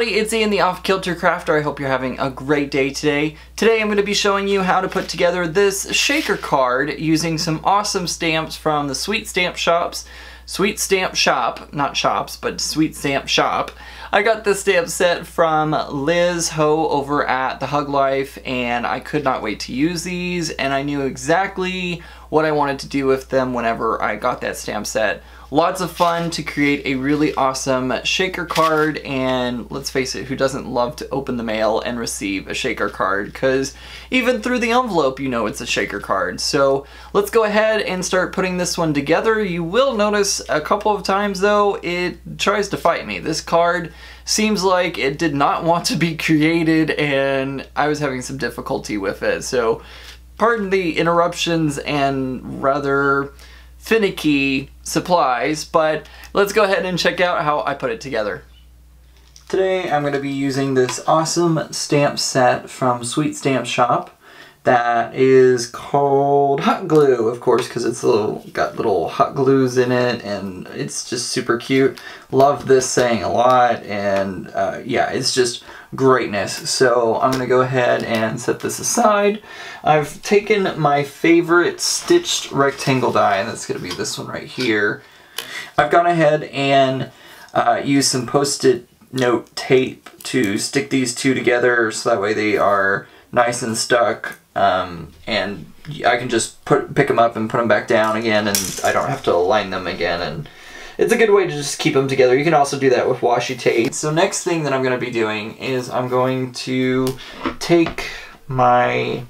everybody, it's Ian the Off Kilter Crafter. I hope you're having a great day today. Today I'm going to be showing you how to put together this shaker card using some awesome stamps from the Sweet Stamp Shops. Sweet Stamp Shop, not shops, but Sweet Stamp Shop. I got this stamp set from Liz Ho over at The Hug Life and I could not wait to use these and I knew exactly what I wanted to do with them whenever I got that stamp set. Lots of fun to create a really awesome shaker card and let's face it, who doesn't love to open the mail and receive a shaker card because even through the envelope you know it's a shaker card. So let's go ahead and start putting this one together. You will notice a couple of times though it tries to fight me. This card seems like it did not want to be created and I was having some difficulty with it. So pardon the interruptions and rather finicky supplies, but let's go ahead and check out how I put it together. Today I'm going to be using this awesome stamp set from Sweet Stamp Shop that is called Hot Glue, of course, because it's little, got little hot glues in it, and it's just super cute. Love this saying a lot, and uh, yeah, it's just greatness. So I'm to go ahead and set this aside. I've taken my favorite stitched rectangle die, and that's to be this one right here. I've gone ahead and uh, used some post-it note tape to stick these two together so that way they are nice and stuck um, and I can just put pick them up and put them back down again and I don't have to align them again and it's a good way to just keep them together. You can also do that with washi tape. So next thing that I'm going to be doing is I'm going to take my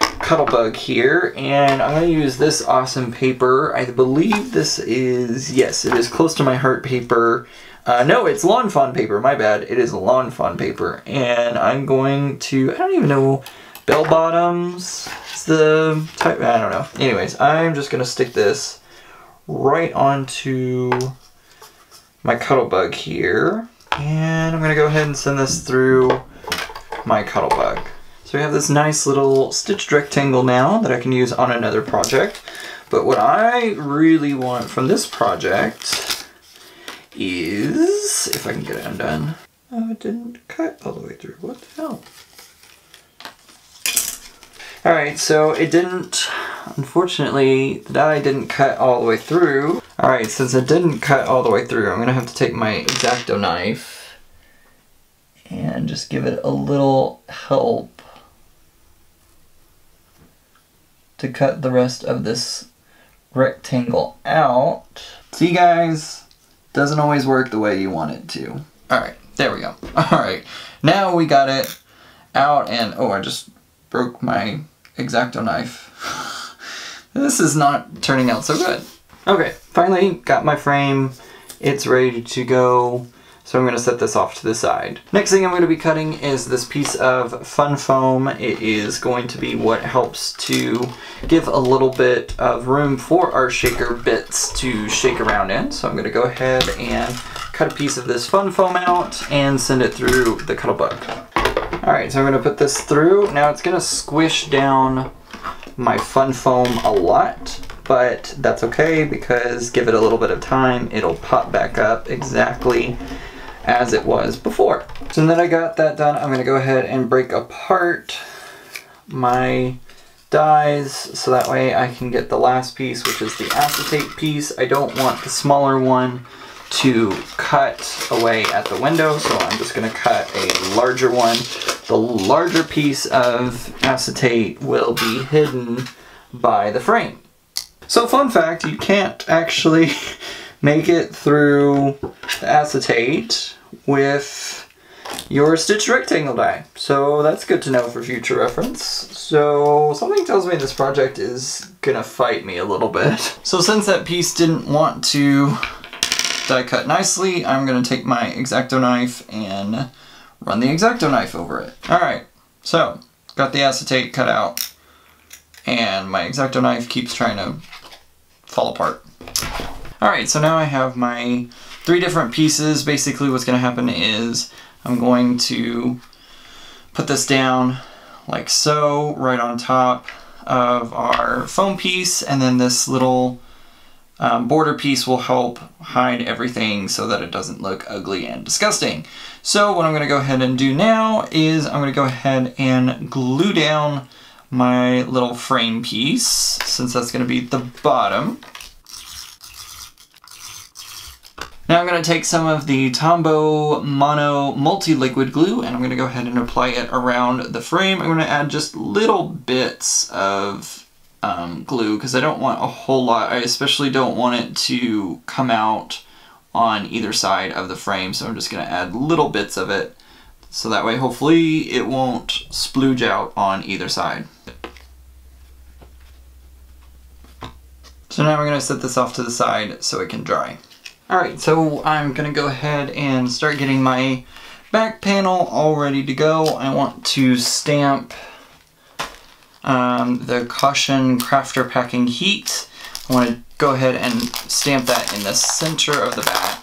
Cuttlebug here and I'm going to use this awesome paper. I believe this is, yes, it is close to my heart paper. Uh, no, it's Lawn Fawn paper, my bad. It is Lawn Fawn paper. And I'm going to, I don't even know bell bottoms is the type, I don't know. Anyways, I'm just gonna stick this right onto my Cuttlebug here. And I'm gonna go ahead and send this through my Cuttlebug. So we have this nice little stitched rectangle now that I can use on another project. But what I really want from this project is, if I can get it undone, oh, it didn't cut all the way through. What the hell? Alright, so it didn't, unfortunately, the die didn't cut all the way through. Alright, since it didn't cut all the way through, I'm going to have to take my X-Acto knife and just give it a little help to cut the rest of this rectangle out. See guys, doesn't always work the way you want it to. Alright, there we go. Alright, now we got it out and, oh, I just broke my X-Acto knife. this is not turning out so good. Okay, finally got my frame. It's ready to go. So I'm going to set this off to the side. Next thing I'm going to be cutting is this piece of fun foam. It is going to be what helps to give a little bit of room for our shaker bits to shake around in. So I'm going to go ahead and cut a piece of this fun foam out and send it through the Cuttlebug. Alright, so I'm to put this through. Now it's to squish down my fun foam a lot, but that's okay because give it a little bit of time, it'll pop back up exactly as it was before. So then I got that done, I'm to go ahead and break apart my dies so that way I can get the last piece, which is the acetate piece. I don't want the smaller one to cut away at the window, so I'm just going to cut a larger one. The larger piece of acetate will be hidden by the frame. So fun fact, you can't actually make it through the acetate with your stitched rectangle die. So that's good to know for future reference. So something tells me this project is gonna fight me a little bit. So since that piece didn't want to die cut nicely, I'm going to take my X-Acto knife and run the X-Acto knife over it. Alright, so got the acetate cut out and my X-Acto knife keeps trying to fall apart. Alright, so now I have my three different pieces. Basically what's going to happen is I'm going to put this down like so, right on top of our foam piece, and then this little um, border piece will help hide everything so that it doesn't look ugly and disgusting. So what I'm going to go ahead and do now is I'm going to go ahead and glue down my little frame piece since that's going to be the bottom. Now I'm going to take some of the Tombow Mono Multi-Liquid Glue and I'm going to go ahead and apply it around the frame. I'm going to add just little bits of um, glue because I don't want a whole lot. I especially don't want it to come out on either side of the frame, so I'm just going to add little bits of it so that way hopefully it won't splooge out on either side. So now we're going to set this off to the side so it can dry. Alright, so I'm going to go ahead and start getting my back panel all ready to go. I want to stamp um, the Caution Crafter Packing Heat. I want to go ahead and stamp that in the center of the back.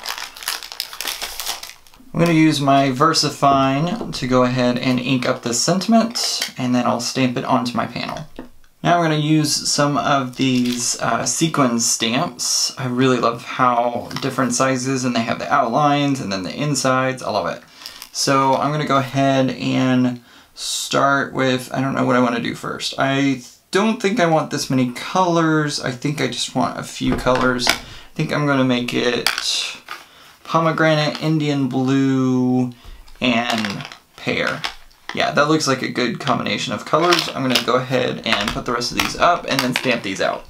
I'm going to use my VersaFine to go ahead and ink up the sentiment, and then I'll stamp it onto my panel. Now I'm going to use some of these uh, sequin stamps. I really love how different sizes, and they have the outlines, and then the insides. I love it. So I'm going to go ahead and start with, I don't know what I want to do first. I don't think I want this many colors. I think I just want a few colors. I think I'm going to make it pomegranate, Indian blue, and pear. Yeah, that looks like a good combination of colors. I'm going to go ahead and put the rest of these up and then stamp these out.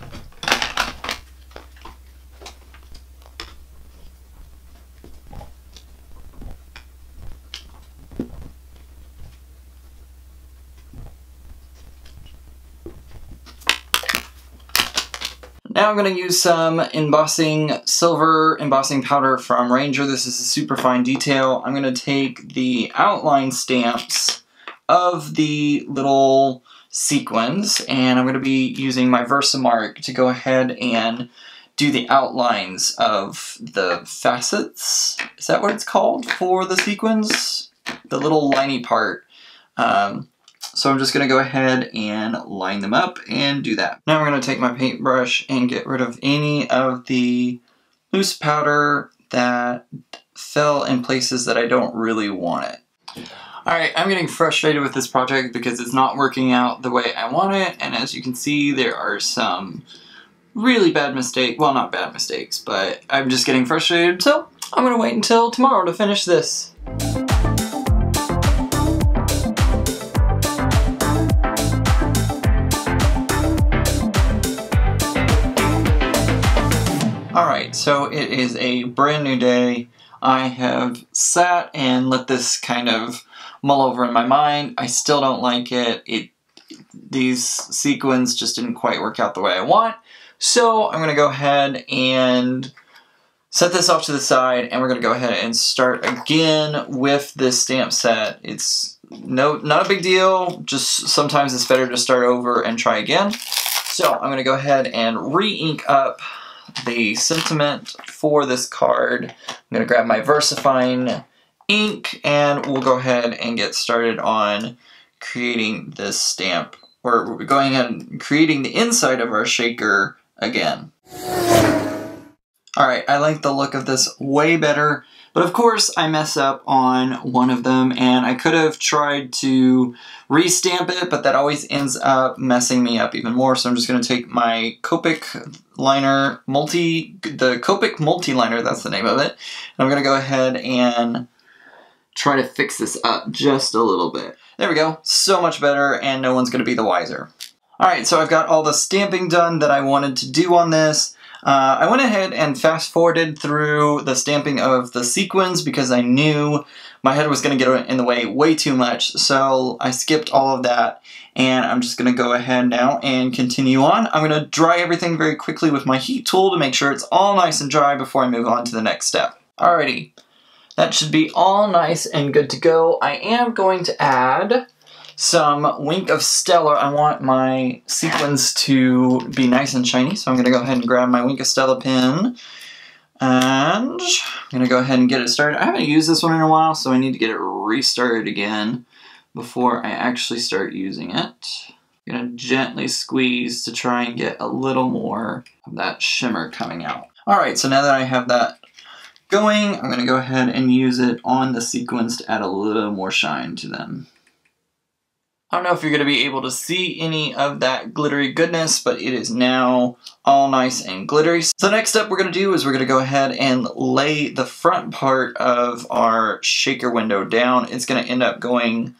I'm going to use some embossing silver embossing powder from Ranger. This is a super fine detail. I'm going to take the outline stamps of the little sequins and I'm going to be using my Versamark to go ahead and do the outlines of the facets. Is that what it's called for the sequins? The little liney part. Um, so I'm just to go ahead and line them up and do that. Now I'm to take my paintbrush and get rid of any of the loose powder that fell in places that I don't really want it. Alright, I'm getting frustrated with this project because it's not working out the way I want it, and as you can see, there are some really bad mistakes. Well, not bad mistakes, but I'm just getting frustrated, so I'm to wait until tomorrow to finish this. So it is a brand new day. I have sat and let this kind of mull over in my mind. I still don't like it. It These sequins just didn't quite work out the way I want. So I'm going to go ahead and set this off to the side and we're going to go ahead and start again with this stamp set. It's no, not a big deal, just sometimes it's better to start over and try again. So I'm going to go ahead and re-ink up the sentiment for this card. I'm going to grab my VersaFine ink and we'll go ahead and get started on creating this stamp. We're going ahead and creating the inside of our shaker again. Alright, I like the look of this way better. But of course, I mess up on one of them, and I could have tried to restamp it, but that always ends up messing me up even more. So I'm just going to take my Copic liner multi, the Copic multi liner, that's the name of it. And I'm going to go ahead and try to fix this up just a little bit. There we go, so much better, and no one's going to be the wiser. Alright, so I've got all the stamping done that I wanted to do on this. Uh, I went ahead and fast forwarded through the stamping of the sequins because I knew my head was going to get in the way way too much, so I skipped all of that, and I'm just going to go ahead now and continue on. I'm going to dry everything very quickly with my heat tool to make sure it's all nice and dry before I move on to the next step. Alrighty, that should be all nice and good to go. I am going to add some Wink of Stella. I want my sequins to be nice and shiny, so I'm going to go ahead and grab my Wink of Stella pin. And I'm going to go ahead and get it started. I haven't used this one in a while, so I need to get it restarted again before I actually start using it. I'm gonna gently squeeze to try and get a little more of that shimmer coming out. All right, so now that I have that going, I'm gonna go ahead and use it on the sequins to add a little more shine to them. I don't know if you're going to be able to see any of that glittery goodness, but it is now all nice and glittery. So next up we're going to do is we're going to go ahead and lay the front part of our shaker window down. It's going to end up going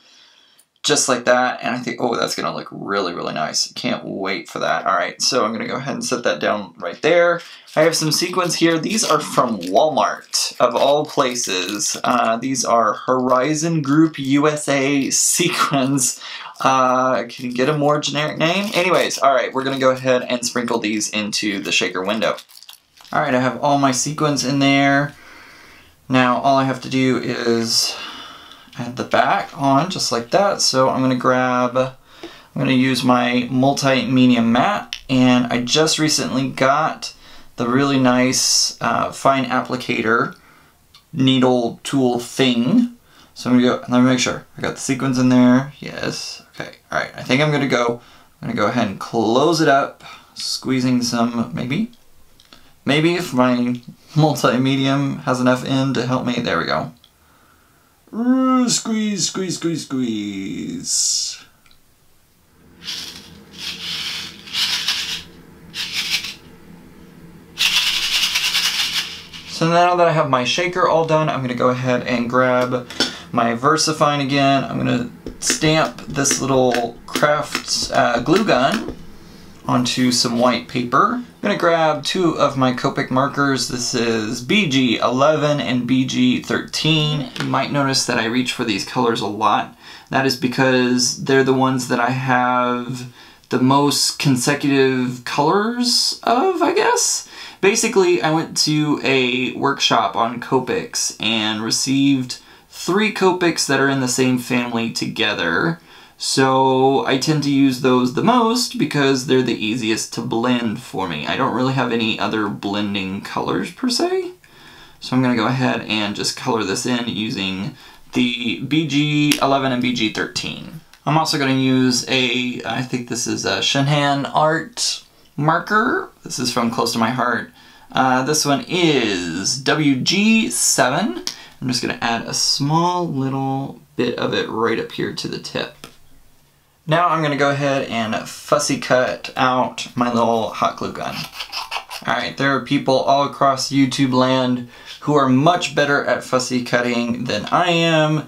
just like that. And I think, oh, that's gonna look really, really nice. Can't wait for that. All right, so I'm gonna go ahead and set that down right there. I have some sequins here. These are from Walmart, of all places. Uh, these are Horizon Group USA sequins. Uh, can you get a more generic name? Anyways, all right, we're gonna go ahead and sprinkle these into the shaker window. All right, I have all my sequins in there. Now, all I have to do is add the back on just like that. So I'm gonna grab, I'm gonna use my multi-medium matte and I just recently got the really nice uh, fine applicator needle tool thing. So I'm gonna go, let me make sure. I got the sequins in there, yes. Okay, all right, I think I'm gonna go, I'm gonna go ahead and close it up, squeezing some, maybe, maybe if my multi-medium has enough in to help me, there we go. Squeeze, squeeze, squeeze, squeeze. So now that I have my shaker all done, I'm going to go ahead and grab my VersaFine again. I'm going to stamp this little craft uh, glue gun onto some white paper. I'm to grab two of my Copic markers. This is BG11 and BG13. You might notice that I reach for these colors a lot. That is because they're the ones that I have the most consecutive colors of, I guess. Basically, I went to a workshop on Copics and received three Copics that are in the same family together. So I tend to use those the most because they're the easiest to blend for me. I don't really have any other blending colors per se. So I'm going to go ahead and just color this in using the BG11 and BG13. I'm also going to use a, I think this is a Shinhan Art marker. This is from Close to My Heart. Uh, this one is WG7. I'm just going to add a small little bit of it right up here to the tip. Now I'm to go ahead and fussy cut out my little hot glue gun. Alright, there are people all across YouTube land who are much better at fussy cutting than I am,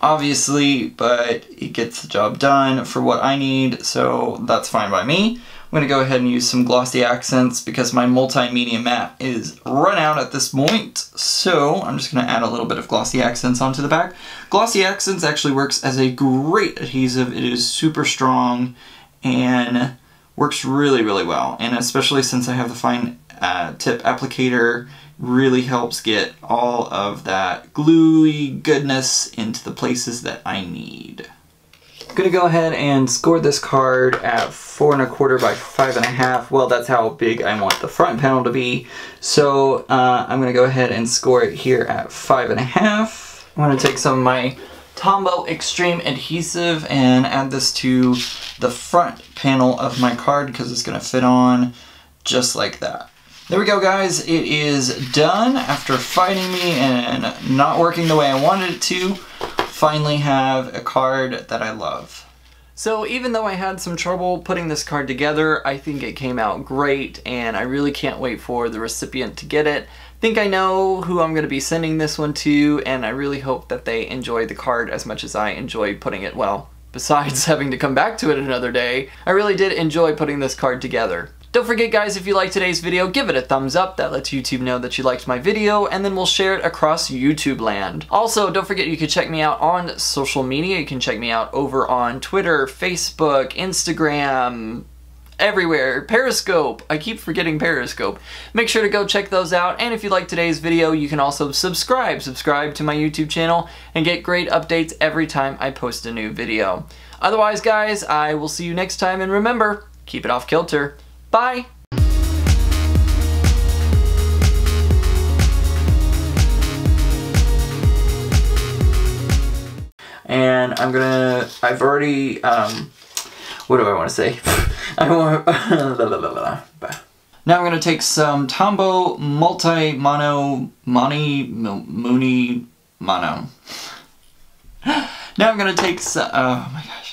obviously, but it gets the job done for what I need, so that's fine by me. I'm going to go ahead and use some glossy accents because my multi-medium matte is run out at this point. So I'm just going to add a little bit of glossy accents onto the back. Glossy accents actually works as a great adhesive. It is super strong and works really, really well. And especially since I have the fine uh, tip applicator, really helps get all of that gluey goodness into the places that I need. Gonna go ahead and score this card at four and a quarter by five and a half. Well, that's how big I want the front panel to be. So uh, I'm gonna go ahead and score it here at five and a half. I'm gonna take some of my Tombow Extreme Adhesive and add this to the front panel of my card because it's gonna fit on just like that. There we go guys, it is done after fighting me and not working the way I wanted it to finally have a card that I love. So even though I had some trouble putting this card together, I think it came out great and I really can't wait for the recipient to get it. I think I know who I'm going to be sending this one to and I really hope that they enjoy the card as much as I enjoy putting it well. Besides having to come back to it another day, I really did enjoy putting this card together. Don't forget guys, if you liked today's video, give it a thumbs up. That lets YouTube know that you liked my video, and then we'll share it across YouTube land. Also, don't forget you can check me out on social media. You can check me out over on Twitter, Facebook, Instagram, everywhere. Periscope. I keep forgetting Periscope. Make sure to go check those out. And if you like today's video, you can also subscribe. Subscribe to my YouTube channel and get great updates every time I post a new video. Otherwise, guys, I will see you next time. And remember, keep it off kilter. Bye! And I'm gonna, I've already um, what do I want to say? I want. now I'm gonna take some Tombow Multi Mono Moni Mooney Mono. now I'm gonna take some. Oh my gosh.